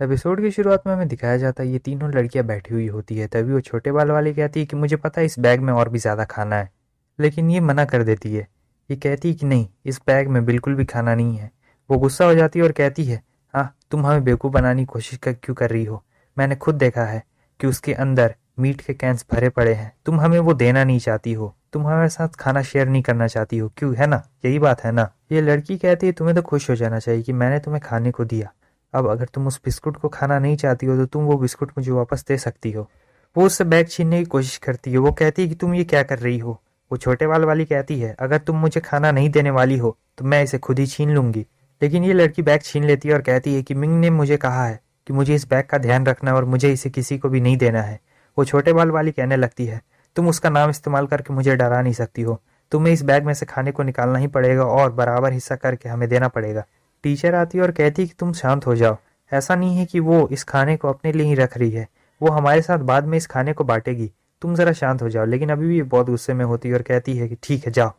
Episode की शुरुआत में हमें दिखाया जाता है, ये तीनों लड़कियाँ बैठी हुई होती है, तभी वो छोटे बाल वाली कहती है कि मुझे पता है इस बैग में और भी ज़्यादा खाना है। लेकिन ये मना कर देती है। ये कहती है कि नहीं, इस बैग में बिल्कुल भी खाना नहीं है। वो गुस्सा हो जाती है और कहती है हाँ तुम हमें बेवकूफ़ बनाने की कोशिश कर क्यों कर रही हो? मैंने खुद देखा है कि उसके अंदर मीट के कैंस भरे पड़े हैं। तुम हमें वो देना नहीं चाहती हो। तुम हमारे साथ खाना शेयर नहीं करना चाहती हो। क्यों? है ना? यही बात है ना? ये लड़की कहती है, तुम्हें तो खुश हो जाना चाहिए कि मैंने तुम्हें खाने को दिया। अब अगर तुम उस बिस्कुट को खाना नहीं चाहती हो तो तुम वो बिस्कुट मुझे वापस दे सकती हो। वो उससे बैग छीनने की कोशिश करती है। वो कहती है कि तुम ये क्या कर रही हो? वो छोटे वाल वाली कहती है, अगर तुम मुझे खाना नहीं देने वाली हो तो मैं इसे खुद ही छीन लूँगी। लेकिन ये लड़की बैग छीन लेती है और कहती है कि मिंग ने मुझे कहा है कि मुझे इस बैग का ध्यान रखना है और मुझे इसे किसी को भी नहीं देना है। वो छोटे बाल वाली कहने लगती है, तुम उसका नाम इस्तेमाल करके मुझे डरा नहीं सकती हो। तुम्हें इस बैग में से खाने को निकालना ही पड़ेगा और बराबर हिस्सा करके हमें देना पड़ेगा। टीचर आती और कहती कि तुम शांत हो जाओ। ऐसा नहीं है कि वो इस खाने को अपने लिए ही रख रही है। वो हमारे साथ बाद में इस खाने को बांटेगी। तुम ज़रा शांत हो जाओ, लेकिन अभी भी बहुत गुस्से में होती है और कहती है कि ठीक है, जाओ।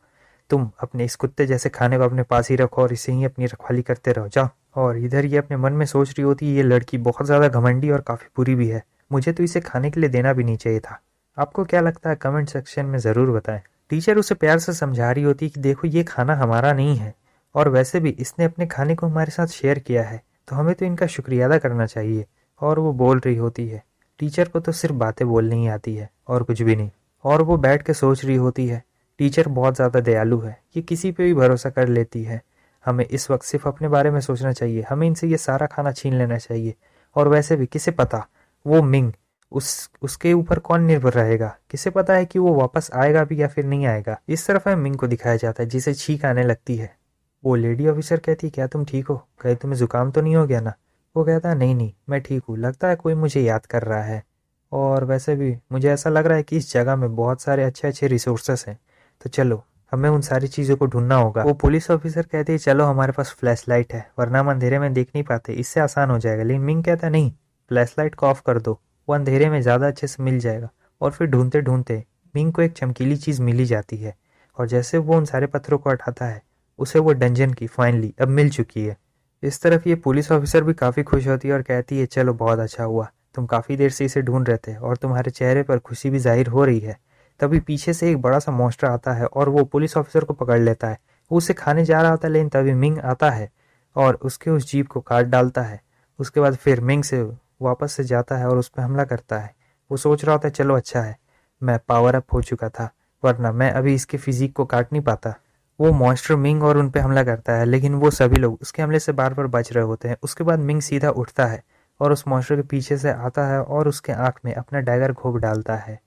तुम अपने इस कुत्ते जैसे खाने को अपने पास ही रखो और इसे ही अपनी रखवाली करते रहो, जाओ। और इधर ये अपने मन में सोच रही होती है, ये लड़की बहुत ज़्यादा घमंडी और काफ़ी बुरी भी है। मुझे तो इसे खाने के लिए देना भी नहीं चाहिए था। आपको क्या लगता है, कमेंट सेक्शन में ज़रूर बताएँ। टीचर उसे प्यार से समझा रही होती कि देखो, ये खाना हमारा नहीं है। और वैसे भी इसने अपने खाने को हमारे साथ शेयर किया है तो हमें तो इनका शुक्रिया अदा करना चाहिए। और वो बोल रही होती है, टीचर को तो सिर्फ़ बातें बोलनी ही आती है, और कुछ भी नहीं। और वो बैठ के सोच रही होती है, टीचर बहुत ज़्यादा दयालु है, ये किसी पे भी भरोसा कर लेती है। हमें इस वक्त सिर्फ़ अपने बारे में सोचना चाहिए, हमें इनसे ये सारा खाना छीन लेना चाहिए, और वैसे भी किसे पता, वो मिंग, उस, उसके ऊपर कौन निर्भर रहेगा? किसे पता है कि वो वापस आएगा भी या फिर नहीं आएगा? इस तरफ़ है मिंग को दिखाया जाता है, जिसे छींक आने लगती है। वो लेडी ऑफिसर कहती, क्या तुम ठीक हो? कहीं तुम्हें जुकाम तो नहीं हो गया ना? वो कहता, नहीं नहीं, मैं ठीक हूँ। लगता है कोई मुझे याद कर रहा है। और वैसे भी मुझे ऐसा लग रहा है कि इस जगह में बहुत सारे अच्छे अच्छे रिसोर्सेस हैं। तो चलो, हमें उन सारी चीज़ों को ढूंढना होगा। वो पुलिस ऑफिसर कहते हैं चलो, हमारे पास फ्लैश लाइट है, वरना हम अंधेरे में देख नहीं पाते। इससे आसान हो जाएगा। लेकिन मिंग कहता, नहीं फ्लैश लाइट को ऑफ़ कर दो। वो अंधेरे में ज़्यादा अच्छे से मिल जाएगा। और फिर ढूंढते ढूंढते मिंग को एक चमकीली चीज़ मिली जाती है। और जैसे वो उन सारे पत्थरों को हटाता है उसे वो डंजन की फाइनली अब मिल चुकी है। इस तरफ़ ये पुलिस ऑफिसर भी काफ़ी खुश होती है और कहती है, चलो, बहुत अच्छा हुआ। तुम काफ़ी देर से इसे ढूंढ रहे थे और तुम्हारे चेहरे पर खुशी भी ज़ाहिर हो रही है। तभी पीछे से एक बड़ा सा मोस्टर आता है और वो पुलिस ऑफिसर को पकड़ लेता है। वो उसे खाने जा रहा होता है, लेकिन तभी मिंग आता है और उसके उस जीप को काट डालता है। उसके बाद फिर मिंग से वापस से जाता है और उस पर हमला करता है। वो सोच रहा होता है, चलो अच्छा है। मैं पावर अप हो चुका था, वरना मैं अभी इसके फिजिक को काट नहीं पाता। वो मॉन्स्टर मिंग और उन पर हमला करता है, लेकिन वो सभी लोग उसके हमले से बार बार बच रहे होते हैं। उसके बाद मिंग सीधा उठता है और उस मॉन्स्टर के पीछे से आता है और उसके आँख में अपना डैगर घोप डालता है।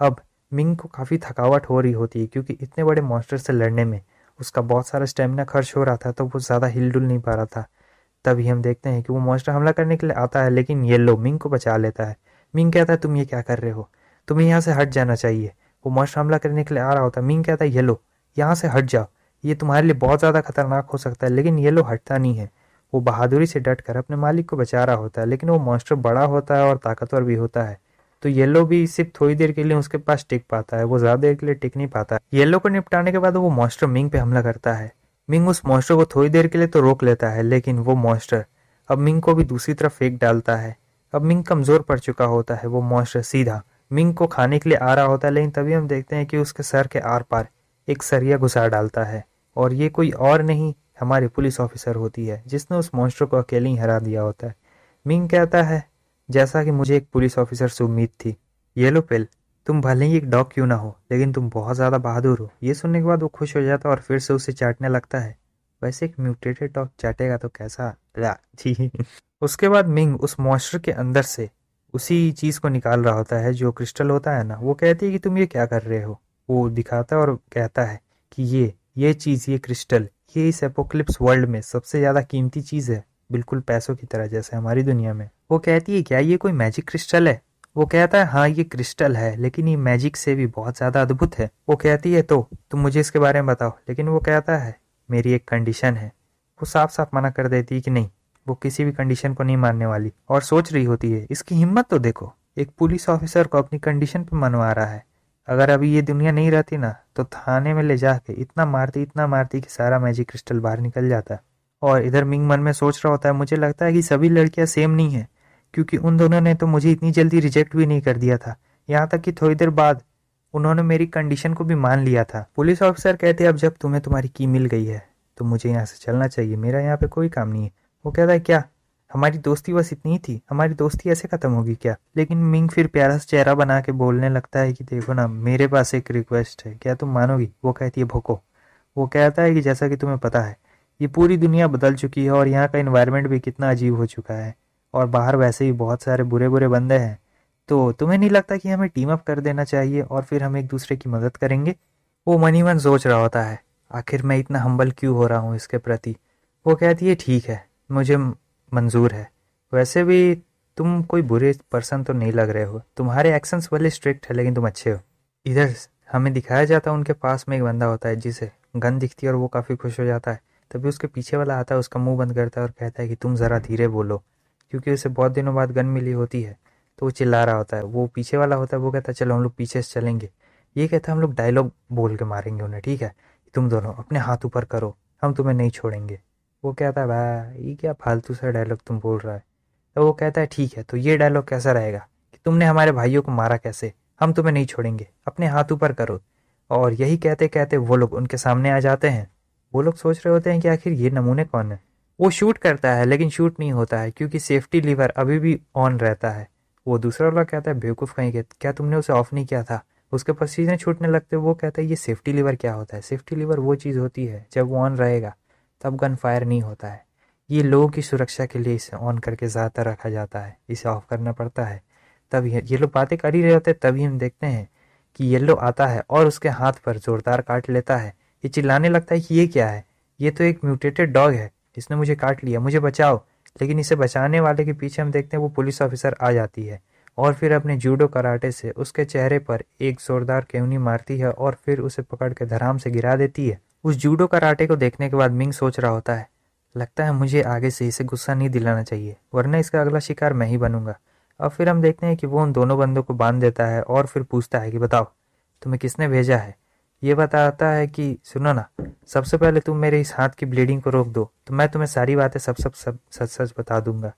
अब मिंग को काफ़ी थकावट हो रही होती है क्योंकि इतने बड़े मॉन्स्टर से लड़ने में उसका बहुत सारा स्टेमिना खर्च हो रहा था तो वो ज़्यादा हिलडुल नहीं पा रहा था। तभी हम देखते हैं कि वो मॉन्स्टर हमला करने के लिए आता है, लेकिन येलो मिंग को बचा लेता है। मिंग कहता है, तुम ये क्या कर रहे हो? तुम्हें यहाँ से हट जाना चाहिए। वो मॉन्स्टर हमला करने के लिए आ रहा होता है। मिंग कहता है येलो यहाँ से हट जाओ। ये तुम्हारे लिए बहुत ज़्यादा खतरनाक हो सकता है, लेकिन ये लो हटता नहीं है। वो बहादुरी से डट कर अपने मालिक को बचा रहा होता है, लेकिन वो मॉन्स्टर बड़ा होता है और ताकतवर भी होता है। तो येलो भी सिर्फ़ थोड़ी देर के लिए उसके पास टिक पाता है, वो ज़्यादा देर के लिए टिक नहीं पाता। येलो को निपटाने के बाद वो मॉन्स्टर मिंग पे हमला करता है। मिंग उस मॉन्स्टर को थोड़ी देर के लिए तो रोक लेता है, लेकिन वो मॉन्स्टर अब मिंग को भी दूसरी तरफ़ फेंक डालता है। अब मिंग कमज़ोर पड़ चुका होता है, वो मॉन्स्टर सीधा मिंग को खाने के लिए आ रहा होता है, लेकिन तभी हम देखते हैं कि उसके सर के आर पार एक सरिया घुसा डालता है। और ये कोई और नहीं, हमारी पुलिस ऑफिसर होती है, जिसने उस मॉन्स्टर को अकेले ही हरा दिया होता है। मिंग कहता है, जैसा कि मुझे एक पुलिस ऑफिसर से उम्मीद थी। येलो पिल, तुम भले ही एक डॉग क्यों ना हो, लेकिन तुम बहुत ज़्यादा बहादुर हो। ये सुनने के बाद वो खुश हो जाता है और फिर से उसे चाटने लगता है। वैसे एक म्यूटेटेड डॉग चाटेगा तो कैसा? जी। उसके बाद मिंग उस मॉन्स्टर के अंदर से उसी चीज़ को निकाल रहा होता है, जो क्रिस्टल होता है ना, वो कहती है कि तुम ये क्या कर रहे हो? वो दिखाता है और कहता है कि ये ये चीज़, ये क्रिस्टल ये इस एपोक्लिप्स वर्ल्ड में सबसे ज़्यादा कीमती चीज़ है, बिल्कुल पैसों की तरह जैसे हमारी दुनिया में। वो कहती है, क्या ये कोई मैजिक क्रिस्टल है? वो कहता है हाँ ये क्रिस्टल है, लेकिन ये मैजिक से भी बहुत ज़्यादा अद्भुत है। वो कहती है तो तुम मुझे इसके बारे में बताओ। लेकिन वो कहता है, मेरी एक कंडीशन है। वो साफ़ साफ़ मना कर देती है कि नहीं, वो किसी भी कंडीशन को नहीं मानने वाली। और सोच रही होती है, इसकी हिम्मत तो देखो, एक पुलिस ऑफिसर को अपनी कंडीशन पर मनवा रहा है। अगर अभी ये दुनिया नहीं रहती ना तो थाने में ले जाके इतना मारती इतना मारती कि सारा मैजिक क्रिस्टल बाहर निकल जाता। और इधर मिंग मन में सोच रहा होता है, मुझे लगता है कि सभी लड़कियाँ सेम नहीं है, क्योंकि उन दोनों ने तो मुझे इतनी जल्दी रिजेक्ट भी नहीं कर दिया था। यहाँ तक कि थोड़ी देर बाद उन्होंने मेरी कंडीशन को भी मान लिया था। पुलिस ऑफिसर कहते अब जब तुम्हें तुम्हारी की मिल गई है तो मुझे यहाँ से चलना चाहिए, मेरा यहाँ पे कोई काम नहीं है। वो कहता है, क्या? हमारी दोस्ती बस इतनी ही थी, हमारी दोस्ती ऐसे खत्म होगी क्या? लेकिन मिंग फिर प्यारा सा चेहरा बना के बोलने लगता है कि देखो ना, मेरे पास एक रिक्वेस्ट है, क्या तुम मानोगी? वो कहती है भोको वो कहता है कि जैसा कि तुम्हें पता है, ये पूरी दुनिया बदल चुकी है और यहाँ का इन्वायरमेंट भी कितना अजीब हो चुका है। और बाहर वैसे ही बहुत सारे बुरे बुरे बंदे हैं। तो तुम्हें नहीं लगता कि हमें टीम अप कर देना चाहिए और फिर हम एक दूसरे की मदद करेंगे? वो मनी मन सोच रहा होता है, आखिर मैं इतना हम्बल क्यों हो रहा हूँ इसके प्रति? वो कहती है, ठीक है, मुझे मंजूर है। वैसे भी तुम कोई बुरे पर्सन तो नहीं लग रहे हो। तुम्हारे एक्शंस भले स्ट्रिक्ट है, लेकिन तुम अच्छे हो। इधर हमें दिखाया जाता है, उनके पास में एक बंदा होता है, जिसे गन दिखती है और वो काफ़ी खुश हो जाता है। तभी उसके पीछे वाला आता है, उसका मुँह बंद करता है और कहता है कि तुम ज़रा धीरे बोलो, क्योंकि उसे बहुत दिनों बाद गन मिली होती है तो वो चिल्ला रहा होता है। वो पीछे वाला होता है, वो कहता है, चलो हम लोग पीछे से चलेंगे। ये कहता है, हम लोग डायलॉग बोल के मारेंगे उन्हें, ठीक है? तुम दोनों अपने हाथ ऊपर करो, हम तुम्हें नहीं छोड़ेंगे। वो कहता है, भाई, ये क्या फालतू सा डायलॉग तुम बोल रहा है? तो वो कहता है, ठीक है तो ये डायलॉग कैसा रहेगा? कि तुमने हमारे भाइयों को मारा कैसे? हम तुम्हें नहीं छोड़ेंगे, अपने हाथ ऊपर करो। और यही कहते कहते वो लोग उनके सामने आ जाते हैं। वो लोग सोच रहे होते हैं कि आखिर ये नमूने कौन है? वो शूट करता है, लेकिन शूट नहीं होता है, क्योंकि सेफ्टी लीवर अभी भी ऑन रहता है। वो दूसरा वाला कहता है, बेवकूफ़ कहीं क्या तुमने उसे ऑफ़ नहीं किया था? उसके पसीने छूटने लगते वो कहता है, ये सेफ्टी लीवर क्या होता है? सेफ्टी लीवर वो चीज़ होती है, जब वो ऑन रहेगा। तब गन फायर नहीं होता है। ये लोगों की सुरक्षा के लिए इसे ऑन करके ज़्यादातर रखा जाता है, इसे ऑफ़ करना पड़ता है। तब ये लोग बातें कर ही रहे होते तभी हम देखते हैं कि येल्लो आता है और उसके हाथ पर जोरदार काट लेता है। ये चिल्लाने लगता है कि ये क्या है? ये तो एक म्यूटेटेड डॉग है जिसने मुझे काट लिया, मुझे बचाओ। लेकिन इसे बचाने वाले के पीछे हम देखते हैं वो पुलिस ऑफिसर आ जाती है और फिर अपने जूडो कराटे से उसके चेहरे पर एक जोरदार केवनी मारती है और फिर उसे पकड़ के धराम से गिरा देती है। उस जूडो कराटे को देखने के बाद मिंग सोच रहा होता है, लगता है मुझे आगे से इसे गुस्सा नहीं दिलाना चाहिए, वरना इसका अगला शिकार मैं ही बनूँगा। अब फिर हम देखते हैं कि वो उन दोनों बंदों को बाँध देता है और फिर पूछता है कि बताओ, तुम्हें किसने भेजा है? ये बताता है कि, सुनो ना, सबसे पहले तुम मेरे इस हाथ की ब्लीडिंग को रोक दो तो मैं तुम्हें सारी बातें सब सब सब सच सच बता दूँगा,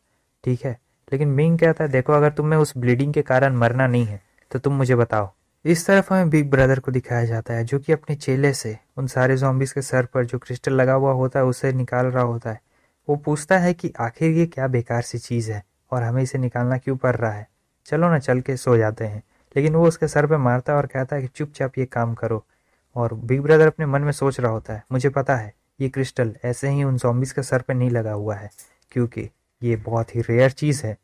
ठीक है? लेकिन मिंग कहता है, देखो, अगर तुम्हें उस ब्लीडिंग के कारण मरना नहीं है तो तुम मुझे बताओ। इस तरफ़ हमें बिग ब्रदर को दिखाया जाता है, जो कि अपने चेले से, उन सारे जॉम्बिस के सर पर जो क्रिस्टल लगा हुआ होता है, उसे निकाल रहा होता है। वो पूछता है कि आखिर ये क्या बेकार सी चीज़ है, और हमें इसे निकालना क्यों पड़ रहा है? चलो ना, चल के सो जाते हैं। लेकिन वो उसके सर पर मारता है और कहता है कि चुपचाप ये काम करो। और बिग ब्रदर अपने मन में सोच रहा होता है, मुझे पता है, ये क्रिस्टल ऐसे ही उन जॉम्बिस के सर पर नहीं लगा हुआ है, क्योंकि ये बहुत ही रेयर चीज़ है।